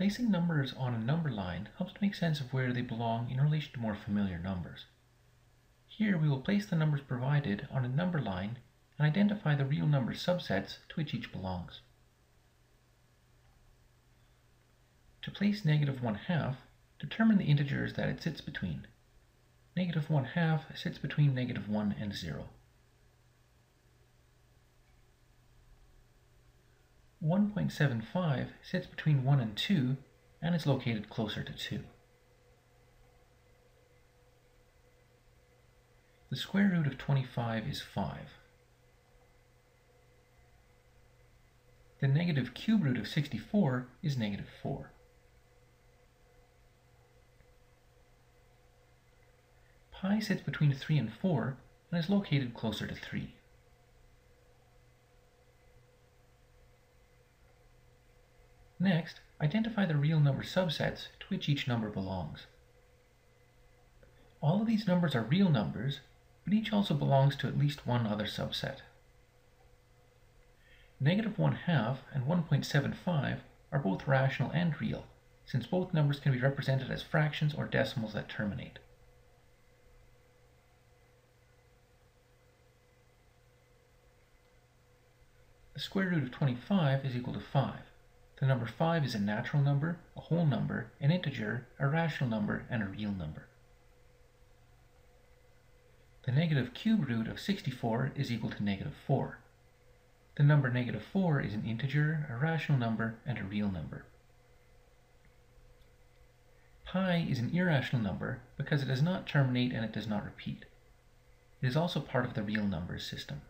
Placing numbers on a number line helps to make sense of where they belong in relation to more familiar numbers. Here we will place the numbers provided on a number line and identify the real number subsets to which each belongs. To place negative 1 half, determine the integers that it sits between. Negative 1 half sits between negative 1 and 0. 1.75 sits between 1 and 2 and is located closer to 2. The square root of 25 is 5. The negative cube root of 64 is negative 4. Pi sits between 3 and 4 and is located closer to 3. Next, identify the real number subsets to which each number belongs. All of these numbers are real numbers, but each also belongs to at least one other subset. Negative 1 half and 1.75 are both rational and real, since both numbers can be represented as fractions or decimals that terminate. The square root of 25 is equal to 5. The number 5 is a natural number, a whole number, an integer, a rational number, and a real number. The negative cube root of 64 is equal to negative 4. The number negative 4 is an integer, a rational number, and a real number. Pi is an irrational number because it does not terminate and it does not repeat. It is also part of the real numbers system.